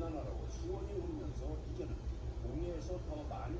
동남아라고. 수원이 오면서 이제는 동해에서 더 많은